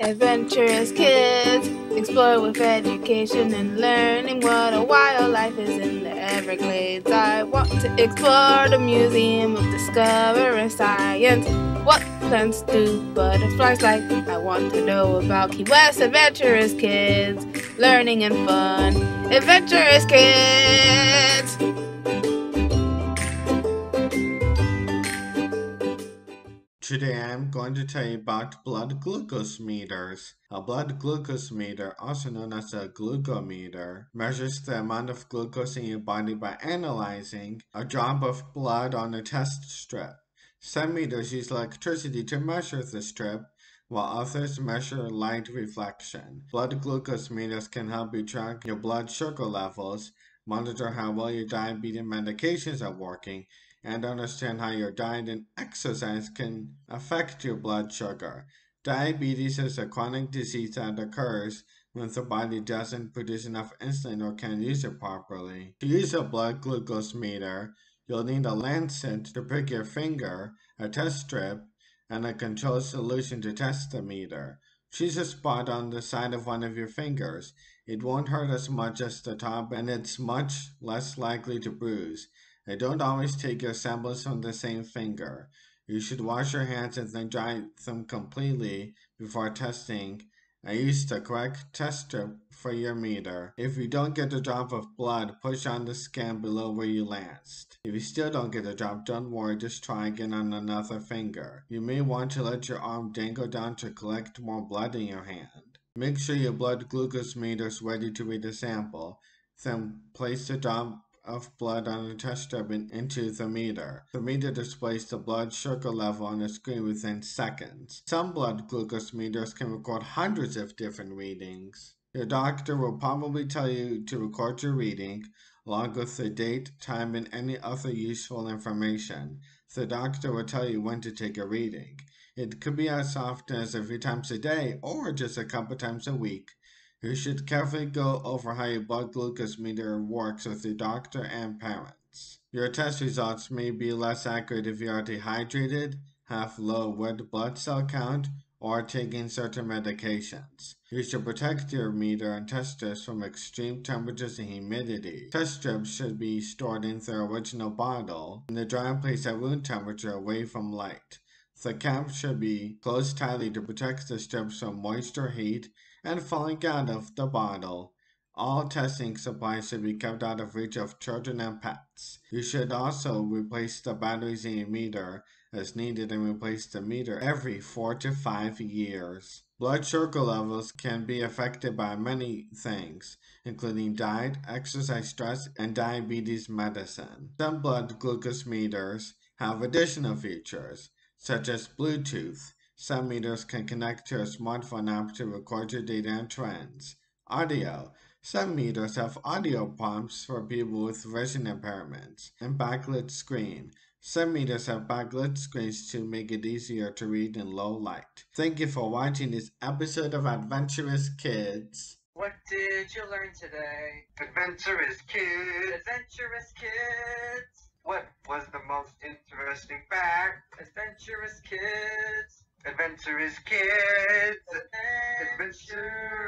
Adventurous kids explore with education and learning what a wildlife is in the Everglades. I want to explore the Museum of Discovery Science. What plants do butterflies like? I want to know about Key West adventurous kids, learning and fun. Adventurous kids! Today I'm going to tell you about blood glucose meters. A blood glucose meter, also known as a glucometer, measures the amount of glucose in your body by analyzing a drop of blood on a test strip. Some meters use electricity to measure the strip, while others measure light reflection. Blood glucose meters can help you track your blood sugar levels, monitor how well your diabetes medications are working, and understand how your diet and exercise can affect your blood sugar. Diabetes is a chronic disease that occurs when the body doesn't produce enough insulin or can't use it properly. To use a blood glucose meter, you'll need a lancet to prick your finger, a test strip, and a controlled solution to test the meter. Choose a spot on the side of one of your fingers. It won't hurt as much as the top and it's much less likely to bruise. And don't always take your samples from the same finger. You should wash your hands and then dry them completely before testing and use the correct test strip for your meter. If you don't get a drop of blood, push on the scan below where you lanced. If you still don't get a drop, don't worry, just try again on another finger. You may want to let your arm dangle down to collect more blood in your hand. Make sure your blood glucose meter is ready to read the sample. Then place the drop of blood on a test strip into the meter. The meter displays the blood sugar level on the screen within seconds. Some blood glucose meters can record hundreds of different readings. Your doctor will probably tell you to record your reading, along with the date, time, and any other useful information. The doctor will tell you when to take a reading. It could be as often as a few times a day or just a couple times a week. You should carefully go over how your blood glucose meter works with your doctor and parents. Your test results may be less accurate if you are dehydrated, have low red blood cell count, or taking certain medications. You should protect your meter and test strips from extreme temperatures and humidity. Test strips should be stored in their original bottle in a dry place at room temperature away from light. The cap should be closed tightly to protect the strips from moisture, heat, and falling out of the bottle. All testing supplies should be kept out of reach of children and pets. You should also replace the batteries in your meter as needed and replace the meter every 4 to 5 years. Blood sugar levels can be affected by many things, including diet, exercise stress, and diabetes medicine. Some blood glucose meters have additional features, such as Bluetooth, some meters can connect to a smartphone app to record your data and trends. Audio. Some meters have audio prompts for people with vision impairments. And backlit screen. Some meters have backlit screens to make it easier to read in low light. Thank you for watching this episode of Adventurous Kids. What did you learn today? Adventurous kids. Adventurous kids back. Adventurous kids. Adventurous kids. adventure.